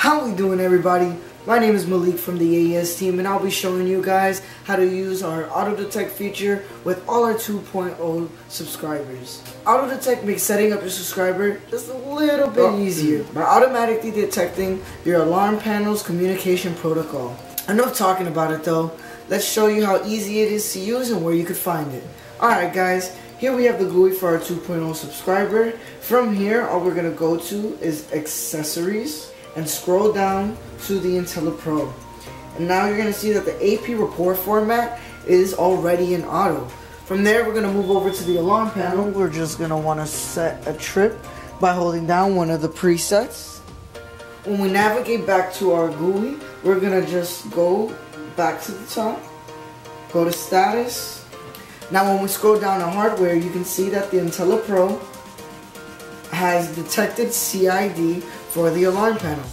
How we doing everybody? My name is Malik from the AES team and I'll be showing you guys how to use our auto detect feature with all our 2.0 subscribers. Auto detect makes setting up your subscriber just a little bit Oh. easier by automatically detecting your alarm panel's communication protocol. Enough talking about it though, let's show you how easy it is to use and where you could find it. Alright guys, here we have the GUI for our 2.0 subscriber. From here, all we're gonna go to is accessories and scroll down to the IntelliPro. And now you're gonna see that the AP report format is already in auto. From there, we're gonna move over to the alarm panel. We're just gonna wanna set a trip by holding down one of the presets. When we navigate back to our GUI, we're gonna just go back to the top, go to status. Now when we scroll down to hardware, you can see that the IntelliPro has detected CID for the alarm panel.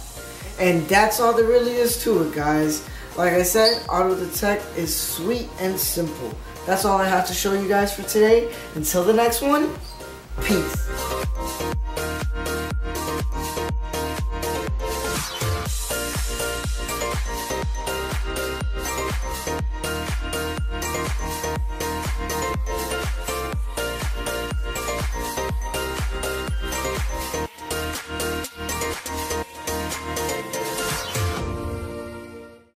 And that's all there really is to it, guys. Like I said, auto detect is sweet and simple. That's all I have to show you guys for today. Until the next one, peace.